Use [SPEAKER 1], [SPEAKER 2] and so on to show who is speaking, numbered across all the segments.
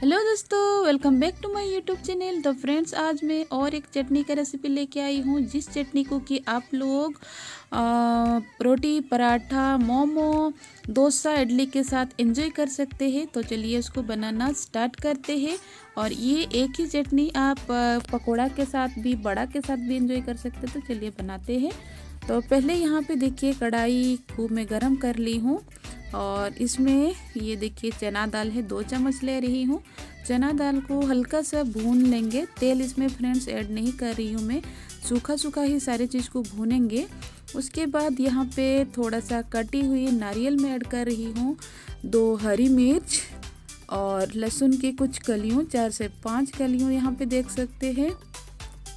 [SPEAKER 1] Hello दोस्तों welcome back to my YouTube channel तो friends आज मैं और एक चटनी का रेसिपी लेके आई हूँ, जिस चटनी को कि आप लोग रोटी, पराठा, मोमो, डोसा, इडली के साथ एंजॉय कर सकते हैं। तो चलिए उसको बनाना स्टार्ट करते हैं। और ये एक ही चटनी आप पकौड़ा के साथ भी, बड़ा के साथ भी एंजॉय कर सकते हैं। तो चलिए बनाते हैं। तो पहले यहाँ पर देखिए कढ़ाई खूब मैं गर्म कर ली हूँ। और इसमें ये देखिए चना दाल है, दो चम्मच ले रही हूँ। चना दाल को हल्का सा भून लेंगे। तेल इसमें फ्रेंड्स ऐड नहीं कर रही हूँ मैं। सूखा सूखा ही सारे चीज़ को भूनेंगे। उसके बाद यहाँ पे थोड़ा सा कटी हुई नारियल में ऐड कर रही हूँ। दो हरी मिर्च और लहसुन की कुछ कलियों, चार से पाँच कलियों यहाँ पे देख सकते हैं।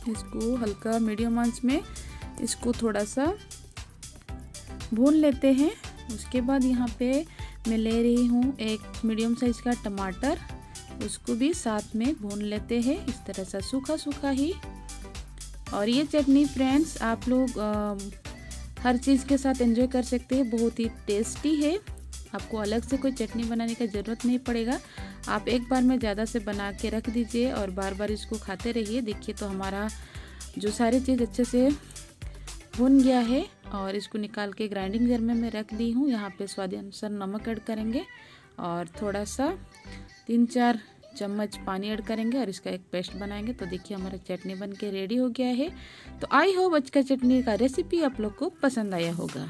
[SPEAKER 1] इसको हल्का मीडियम आँच में इसको थोड़ा सा भून लेते हैं। उसके बाद यहाँ पे मैं ले रही हूँ एक मीडियम साइज़ का टमाटर। उसको भी साथ में भून लेते हैं इस तरह से सूखा सूखा ही। और ये चटनी फ्रेंड्स आप लोग आ, हर चीज़ के साथ एंजॉय कर सकते हैं बहुत ही टेस्टी है। आपको अलग से कोई चटनी बनाने का ज़रूरत नहीं पड़ेगा। आप एक बार में ज़्यादा से बना के रख दीजिए और बार बार इसको खाते रहिए। देखिए तो हमारा जो सारी चीज़ अच्छे से भुन गया है और इसको निकाल के ग्राइंडिंग जर में मैं रख दी हूँ। यहाँ पे स्वाद अनुसार नमक ऐड करेंगे और थोड़ा सा तीन चार चम्मच पानी ऐड करेंगे और इसका एक पेस्ट बनाएँगे। तो देखिए हमारा चटनी बन के रेडी हो गया है। तो आई होप आज का चटनी का रेसिपी आप लोग को पसंद आया होगा।